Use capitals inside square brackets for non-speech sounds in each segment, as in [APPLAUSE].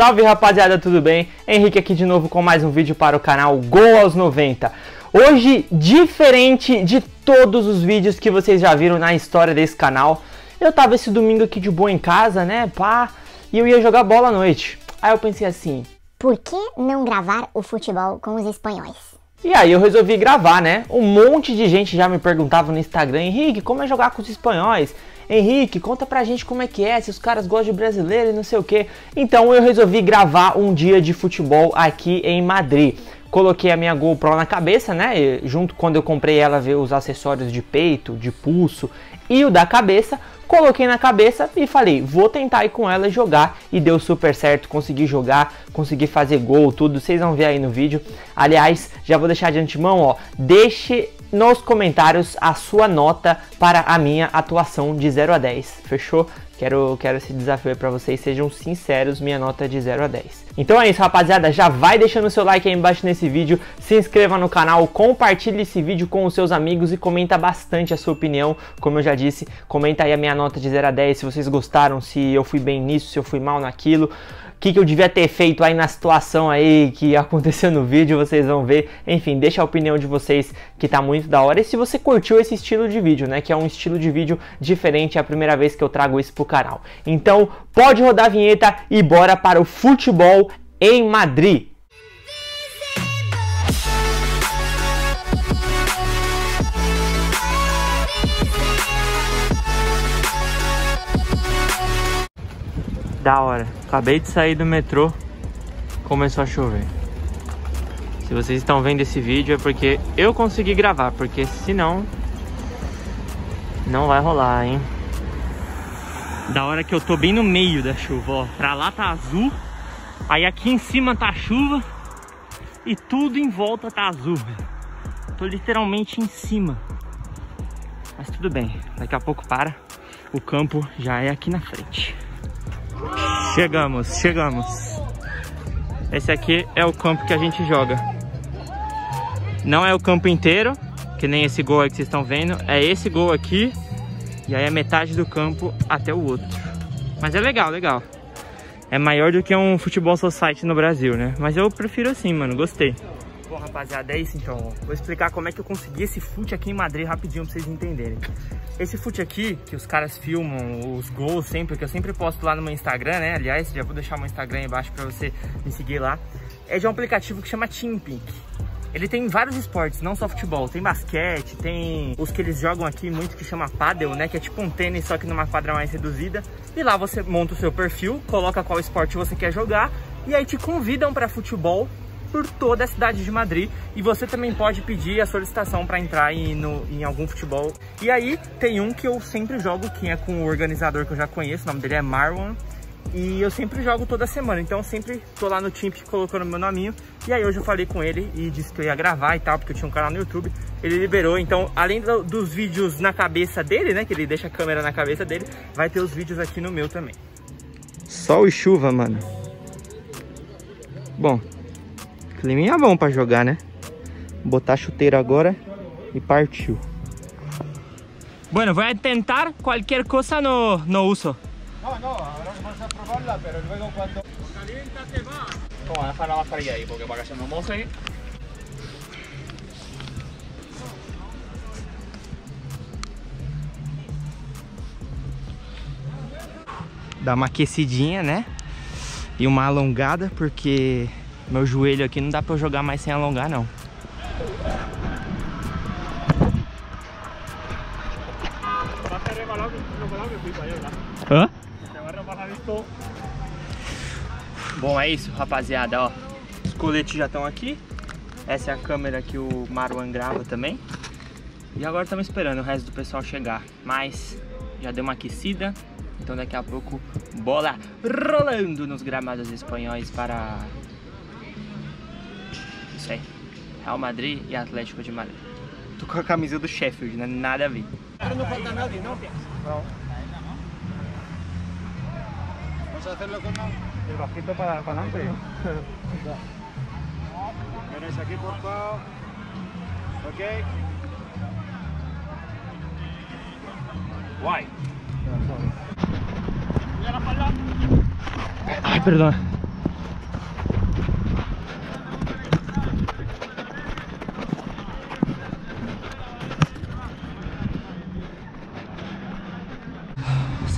Salve rapaziada, tudo bem? Henrique aqui de novo com mais um vídeo para o canal Gol aos 90. Hoje, diferente de todos os vídeos que vocês já viram na história desse canal, eu tava esse domingo aqui de boa em casa, né, pá, e eu ia jogar bola à noite. Aí eu pensei assim, por que não gravar o futebol com os espanhóis? E aí eu resolvi gravar, né? Um monte de gente já me perguntava no Instagram, Henrique, como é jogar com os espanhóis? Henrique, conta pra gente como é que é, se os caras gostam de brasileiro e não sei o que. Então eu resolvi gravar um dia de futebol aqui em Madrid. Coloquei a minha GoPro na cabeça, né? E junto quando eu comprei ela, veio os acessórios de peito, de pulso e o da cabeça coloquei na cabeça e falei, vou tentar ir com ela jogar. E deu super certo, consegui jogar, consegui fazer gol, tudo. Vocês vão ver aí no vídeo. Aliás, já vou deixar de antemão, ó, deixe nos comentários a sua nota para a minha atuação de 0 a 10. Fechou? Quero, quero esse desafio aí pra vocês, sejam sinceros, minha nota é de 0 a 10. Então é isso, rapaziada, já vai deixando o seu like aí embaixo nesse vídeo, se inscreva no canal, compartilhe esse vídeo com os seus amigos e comenta bastante a sua opinião, como eu já disse, comenta aí a minha nota de 0 a 10, se vocês gostaram, se eu fui bem nisso, se eu fui mal naquilo, que, que eu devia ter feito aí na situação aí que [LAUGHS] aconteceu no vídeo, vocês vão ver. Enfim, deixa a opinião de vocês que tá muito da hora. E se você curtiu esse estilo de vídeo, né, que é um estilo de vídeo diferente, é a primeira vez que eu trago isso pro canal. Então, pode rodar a vinheta e bora para o futebol em Madrid. Da hora. Acabei de sair do metrô, começou a chover. Se vocês estão vendo esse vídeo é porque eu consegui gravar, porque senão não vai rolar, hein? Da hora que eu tô bem no meio da chuva, ó. Pra lá tá azul, aí aqui em cima tá chuva e tudo em volta tá azul. Tô literalmente em cima. Mas tudo bem, daqui a pouco para. O campo já é aqui na frente. Chegamos, chegamos. Esse aqui é o campo que a gente joga. Não é o campo inteiro, que nem esse gol aí que vocês estão vendo. É esse gol aqui. E aí é metade do campo até o outro. Mas é legal, legal. É maior do que um futebol society no Brasil, né? Mas eu prefiro assim, mano. Gostei. Bom, rapaziada, é isso então. Vou explicar como é que eu consegui esse fute aqui em Madrid rapidinho pra vocês entenderem. Esse fute aqui, que os caras filmam os gols sempre, que eu sempre posto lá no meu Instagram, né? Aliás, já vou deixar meu Instagram aí embaixo pra você me seguir lá. É de um aplicativo que chama Teampink. Ele tem vários esportes, não só futebol. Tem basquete, tem os que eles jogam aqui muito que chama paddle, né? Que é tipo um tênis, só que numa quadra mais reduzida. E lá você monta o seu perfil, coloca qual esporte você quer jogar. E aí te convidam para futebol por toda a cidade de Madrid e você também pode pedir a solicitação para entrar em, no, em algum futebol. E aí tem um que eu sempre jogo, que é com o organizador que eu já conheço, o nome dele é Marwan, e eu sempre jogo toda semana, então sempre tô lá no Team colocando meu nominho. E aí hoje eu falei com ele e disse que eu ia gravar e tal, porque eu tinha um canal no YouTube. Ele liberou, então além do, dos vídeos na cabeça dele, né, que ele deixa a câmera na cabeça dele, vai ter os vídeos aqui no meu também. Sol e chuva, mano. Bom, Climinha bom pra jogar, né? Botar a chuteira agora e partiu. Bueno, voy a intentar cualquier cosa no, no uso. No, no, ahora vamos a probarla, pero luego cuando... Caliéntate más. Toma, deja la mascarilla ahí, porque para que se me moje... Dá uma aquecidinha, né? E uma alongada, porque meu joelho aqui não dá pra eu jogar mais sem alongar, não. Hã? Bom, é isso, rapaziada, ó. Os coletes já estão aqui. Essa é a câmera que o Marwan grava também. E agora estamos esperando o resto do pessoal chegar. Mas já deu uma aquecida. Então daqui a pouco, bola rolando nos gramados espanhóis para isso aí. Real Madrid e Atlético de Madrid. Tô com a camisa do Sheffield, né? Nada a ver. Não falta nadie, não? Não. Vamos a hacerlo con el bajito para, adelante. Vienes aquí, por favor. Ok. Guay. Ai, perdão.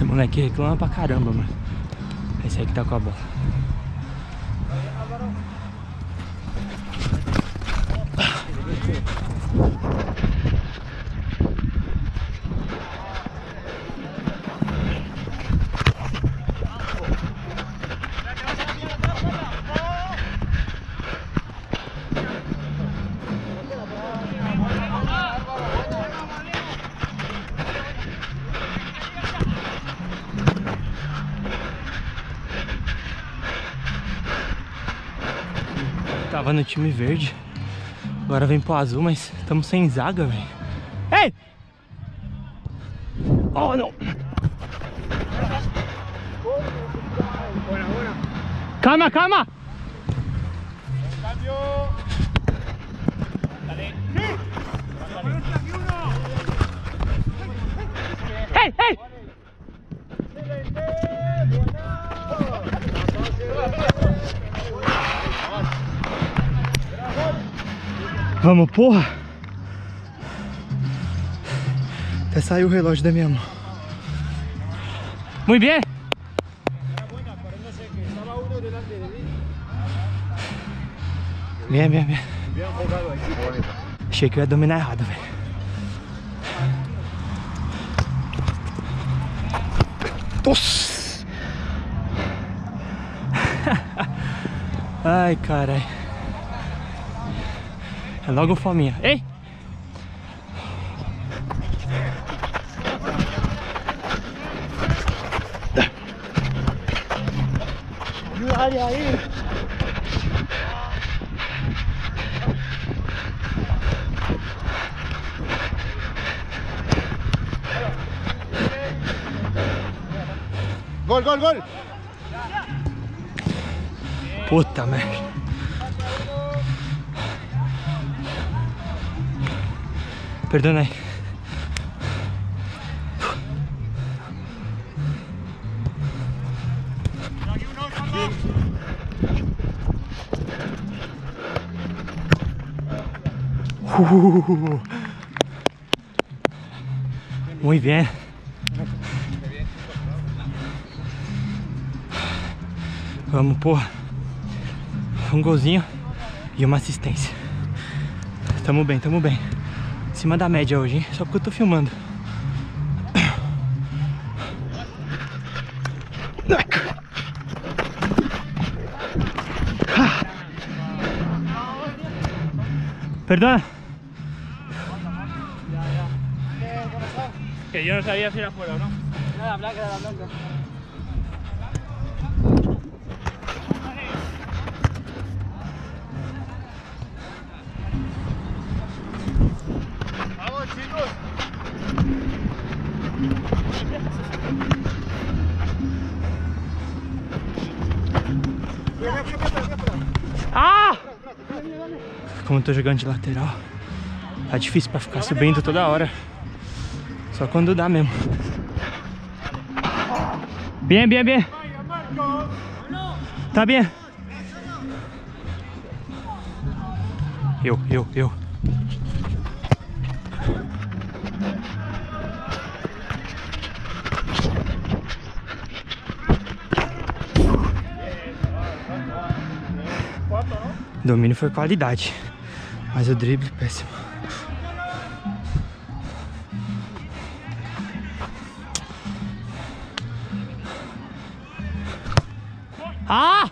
Moleque reclama pra caramba, mano. Esse aí que tá com a bola. Tava no time verde. Agora vem pro azul, mas estamos sem zaga, velho. Ei! Oh, não! Calma, calma! Ei, ei! Vamos, porra! Até saiu o relógio da minha mão. Muito bem! Bien, bien, bien. Achei que eu ia dominar errado, velho. Nossa! [LAUGHS] Ai, carai. É logo fominha. Ei! Olha aí! Gol, gol, gol. Puta merda. Perdona aí. Uh, Muy bien. Vamos, porra. Um golzinho e uma assistência. Tamo bem, tamo bem. Acima da média hoje, hein? Só porque eu tô filmando. Perdona. Que yo no sabía si era fuera o no. Nada, blanca, nada, blanca. Como eu tô jogando de lateral, tá difícil pra ficar subindo toda hora. Só quando dá mesmo. Bien, bien, bien. Tá bem. Eu, eu, eu. Domínio foi qualidade, mas o drible péssimo. Ah!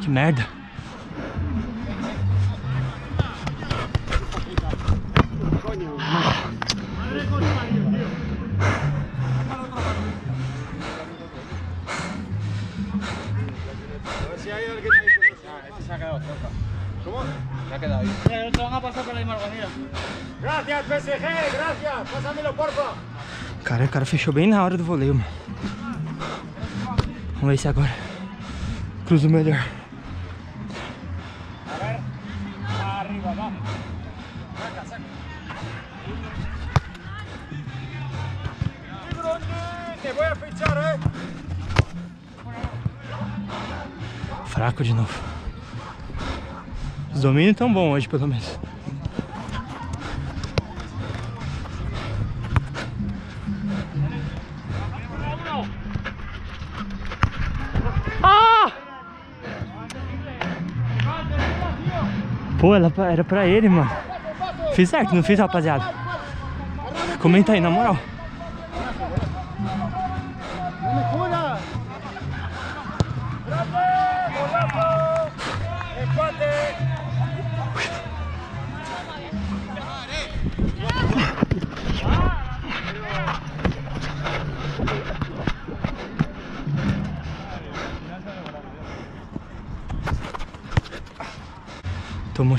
Que merda. Te van a pasar por la misma mira. Gracias, PSG, gracias. Pásamelo, porfa. Cara, o cara fechou bem na hora do voleio, mano. Vamos ver se agora cruza o melhor. A ver. Arriba, vamos. Saca, saca. Te voy a fichar, eh. Fraco de novo. Os domínios estão bons hoje, pelo menos. Ah! Pô, era pra ele, mano. Fiz certo, não fiz, rapaziada? Comenta aí, na moral.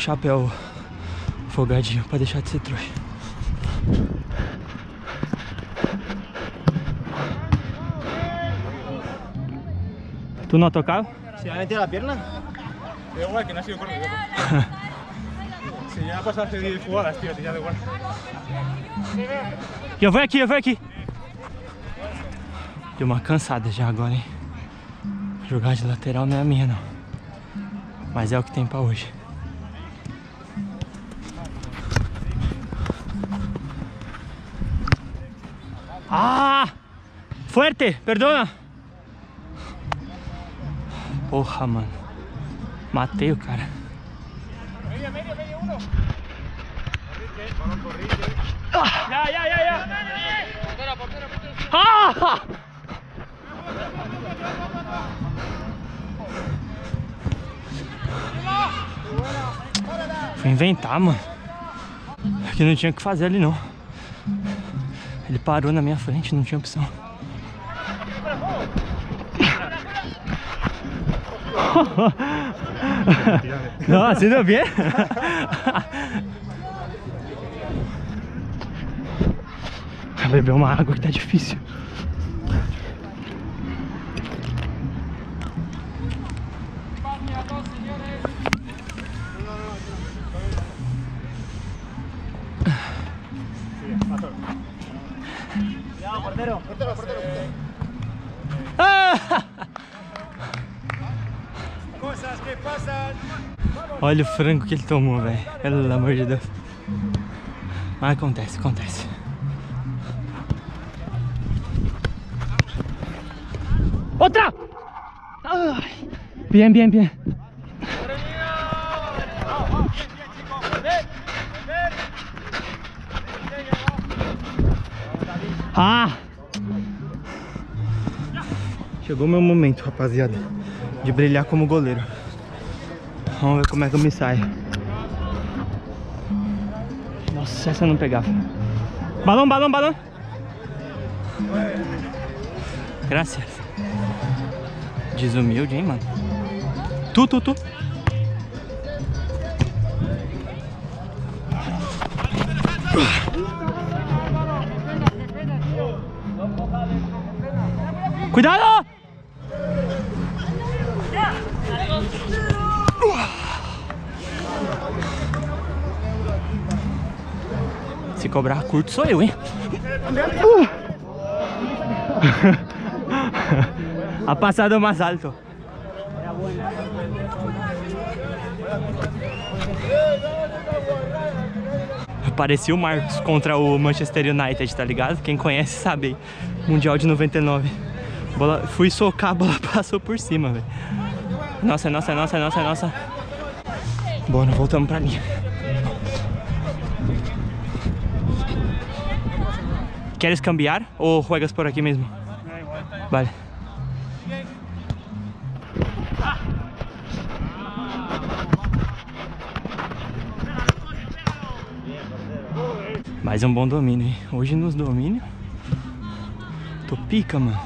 Chapéu folgadinho pra deixar de ser trouxa. ¿Tú no has tocado? Si me ha metido la pierna. Da igual que no ha sido corto. Si ya ha pasado hace 10 jugadas, tío, da igual. Eu vou aqui, eu vou aqui. Deu uma cansada já agora, hein? Jogar de lateral não é a minha, não. Mas é o que tem pra hoje. Fuerte, perdona. Porra, mano. Matei o cara. Ya, ya, ya, ya. Ah! Fui inventar, mano. Que não tinha o que fazer ali, não. Ele parou na minha frente, não tinha opção. Não, assim não bien. Beber uma água que tá difícil. Olha o frango que ele tomou, velho. Pelo amor de Deus. Mas acontece, acontece. Outra! Bien, bien, bien. Ah! Chegou meu momento, rapaziada, de brilhar como goleiro. Vamos ver como é que eu me saio. Nossa, essa eu não pegava. Balão, balão, balão. Graças. Desumilde, hein, mano. Tu, tu, tu. Cuidado! Se cobrar curto sou eu, hein? Uh! [LAUGHS] A passada mais alto. Parecia o Marcos contra o Manchester United, tá ligado? Quem conhece sabe. Mundial de 99. Bola, fui socar, a bola [LAUGHS] passou por cima, velho. Nossa, nossa, nossa, nossa, nossa. Bora, voltamos pra linha. ¿Quieres cambiar o juegas por aquí mismo? Vale. Mais um bom domínio, hein? Hoje nos domínio. Tô pica, mano.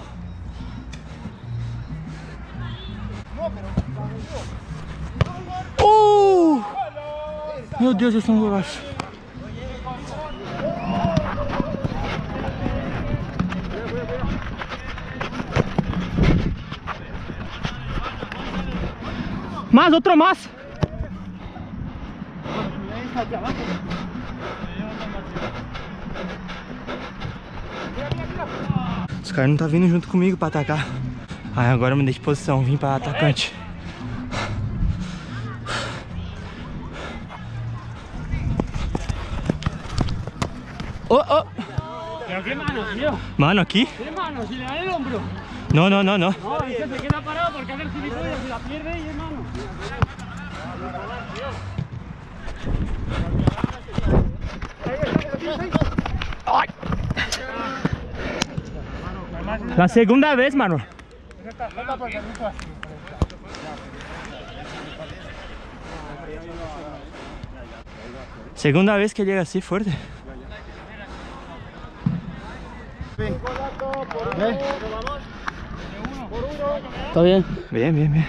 Uh! Meu Deus, esse é um golaço. Más, otro más. Os caras não tá vindo junto comigo pra atacar. Aí agora eu mudei de posição, vim pra atacante. Oh, oh. ¿Pero qué mano, tío? Mano, aqui? ¿Qué mano? Si le dan el hombro. Não, não, não, não. No, se queda parado porque hace el gilipollas y la pierde y es mano. La segunda vez, mano. Segunda vez que llega así fuerte. ¿Está bien? Bien, bien, bien.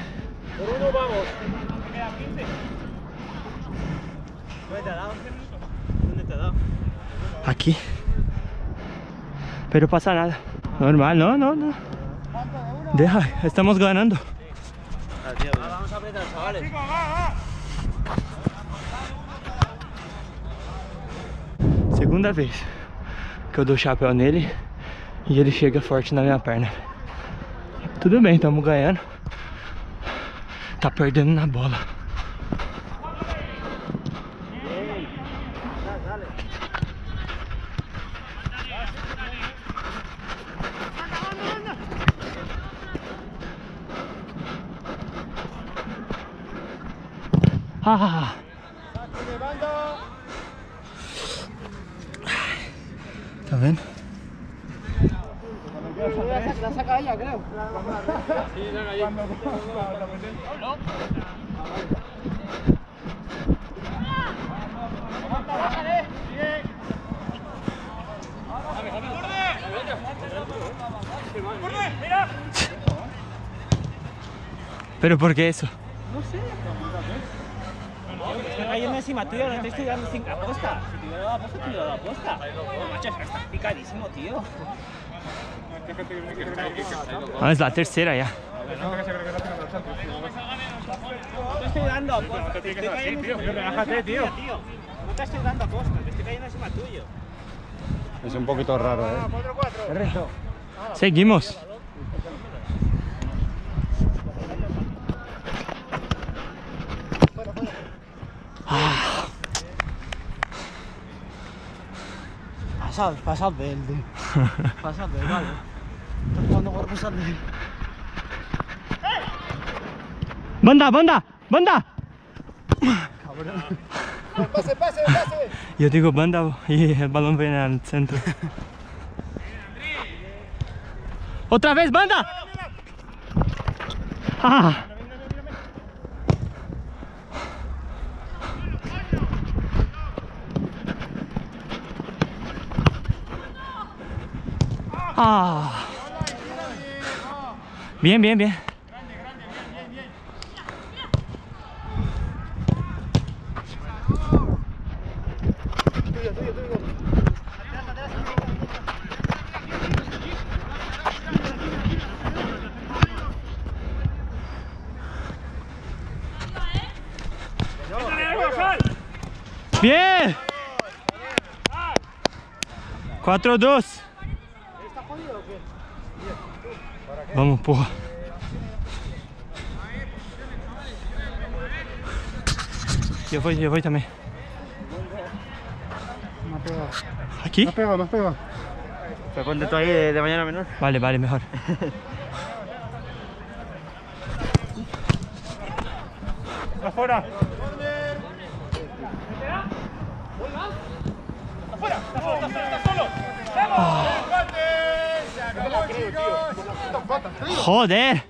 Aquí. Pero pasa nada. Normal, no, no, no. Deja, estamos ganando. Vamos apretar, chavales. Segunda vez que eu dou chapéu nele e ele chega forte na minha perna. Tudo bem, estamos ganhando. Tá perdendo na bola. Ah! Vendo? La saca ella, creo. ¿Pero por qué eso? Está cayendo encima tuyo, no te estoy dando sin aposta. Si te hubiera dado aposta, te hubiera dado aposta. Oh, macho, está picadísimo, tío. Ah, es la tercera ya. No te estoy dando aposta. Te estoy cayendo encima relájate, tío. No te estoy dando aposta, te estoy cayendo encima tuyo. Es un poquito raro, ¿eh? Seguimos. Pasad, pasad de él, tío. [LAUGHS] Pasad de él, vale. Estás jugando por pasar de él. Banda, banda, banda. Pase, pase, pase. Yo digo banda y el balón viene al centro. Otra vez, banda. Ah. Ah. Bien, bien, bien. Bien. 4-2. Vamos, porra. Yo voy, yo voy también. ¿Aquí? Me has pegado, me has pegado. Pues ponte tú ahí de, de mañana menor. Vale, vale, mejor. Afuera. Joder.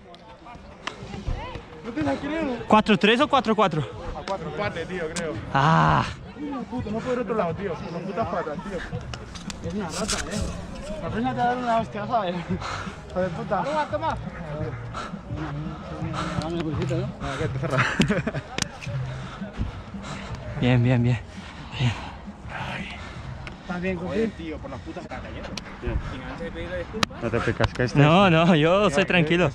No te la creo. 4-3 o 4-4? A cuatro empate, tío, creo. Ah. Puto, no puedo ir a otro lado, tío. Con putas patas, tío. Es una rata, eh. Aprende a dar una hostia, ¿sabes? Hijo de puta. Toma, toma. Dame el bolsito, ¿no? Ah, que te cerra. Bien, bien, bien. ¿Estás bien, Coqui? Tío, por las putas está cayendo. No te picas, que este. No, no, yo soy tranquilo.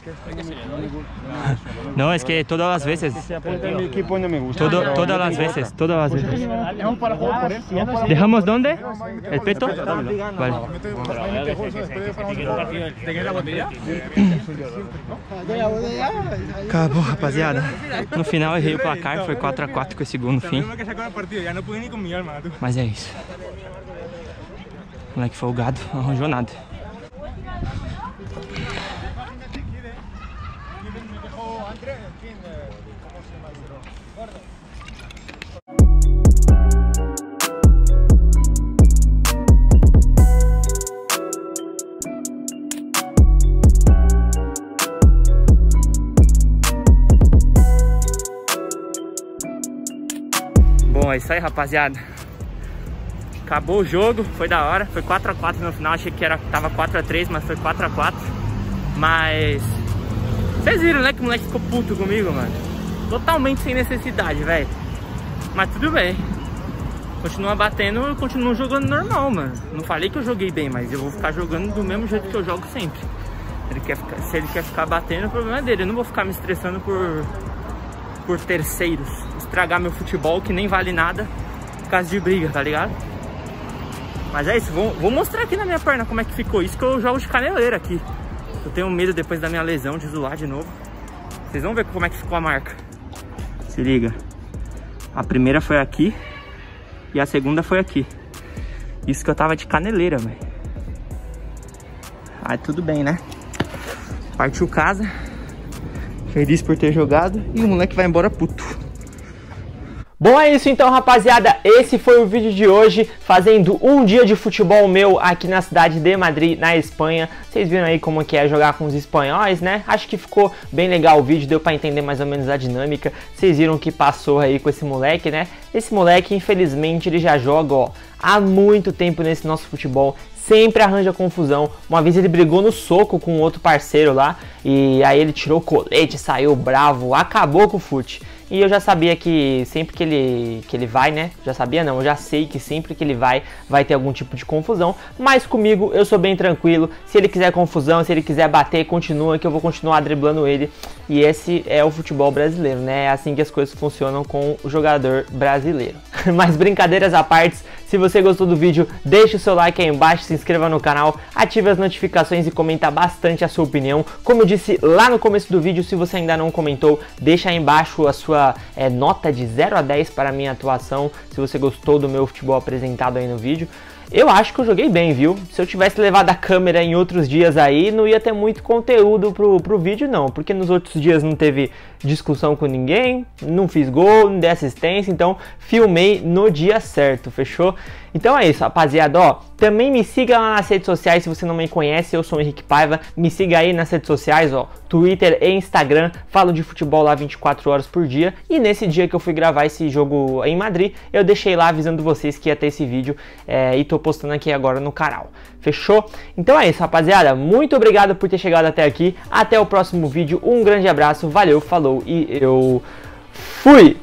No, es que todas las veces. Mi equipo no me gusta. Todas las veces, todas las veces. ¿Dejamos dónde? ¿El peto? Vale. ¿Te la botella? Acabou, rapaziada. No final errei o placar, foi 4x4 com esse gol no fim. que sacó el o moleque folgado, não arranjou nada. Bom, é isso aí, rapaziada. Acabou o jogo, foi da hora. Foi 4x4 no final, achei que era, tava 4x3, mas foi 4x4. Mas... Vocês viram, né, que o moleque ficou puto comigo, mano. Totalmente sem necessidade, velho. Mas tudo bem. Continua batendo, eu continuo jogando normal, mano. Não falei que eu joguei bem, mas eu vou ficar jogando do mesmo jeito que eu jogo sempre. Ele quer ficar, se ele quer ficar batendo, o problema é dele. Eu não vou ficar me estressando por, por terceiros. Estragar meu futebol, que nem vale nada, por causa de briga, tá ligado? Mas é isso, vou, vou mostrar aqui na minha perna como é que ficou. Isso que eu jogo de caneleira aqui. Eu tenho medo depois da minha lesão de zoar de novo. Vocês vão ver como é que ficou a marca. Se liga. A primeira foi aqui e a segunda foi aqui. Isso que eu tava de caneleira, velho. Aí tudo bem, né? Partiu casa. Feliz por ter jogado. E o moleque vai embora puto. Bom, é isso então, rapaziada. Esse foi o vídeo de hoje, fazendo um dia de futebol meu aqui na cidade de Madrid, na Espanha. Vocês viram aí como que é jogar com os espanhóis, né? Acho que ficou bem legal o vídeo, deu para entender mais ou menos a dinâmica. Vocês viram o que passou aí com esse moleque, né? Esse moleque, infelizmente, ele já joga, ó, há muito tempo nesse nosso futebol, sempre arranja confusão. Uma vez ele brigou no soco com outro parceiro lá, e aí ele tirou o colete, saiu bravo, acabou com o fute. E eu já sabia que sempre que ele, que ele vai, né? Já sabia não, eu já sei que sempre que ele vai, vai ter algum tipo de confusão. Mas comigo eu sou bem tranquilo. Se ele quiser confusão, se ele quiser bater, continua que eu vou continuar driblando ele. E esse é o futebol brasileiro, né? É assim que as coisas funcionam com o jogador brasileiro. [LAUGHS] Mas brincadeiras à parte, se você gostou do vídeo, deixe o seu like aí embaixo, se inscreva no canal, ative as notificações e comenta bastante a sua opinião. Como eu disse lá no começo do vídeo, se você ainda não comentou, deixa aí embaixo a sua é, nota de 0 a 10 para a minha atuação, se você gostou do meu futebol apresentado aí no vídeo. Eu acho que eu joguei bem, viu? Se eu tivesse levado a câmera em outros dias aí, não ia ter muito conteúdo pro, pro vídeo, não. Porque nos outros dias não teve discussão com ninguém, não fiz gol, não dei assistência, então filmei no dia certo, fechou? Então é isso, rapaziada, ó. Também me siga lá nas redes sociais se você não me conhece, eu sou o Henrique Paiva. Me siga aí nas redes sociais, ó, Twitter e Instagram. Falo de futebol lá 24 horas por dia. E nesse dia que eu fui gravar esse jogo em Madrid, eu deixei lá avisando vocês que ia ter esse vídeo é, e tô postando aqui agora no canal. Fechou? Então é isso, rapaziada. Muito obrigado por ter chegado até aqui. Até o próximo vídeo. Um grande abraço, valeu, falou e eu fui!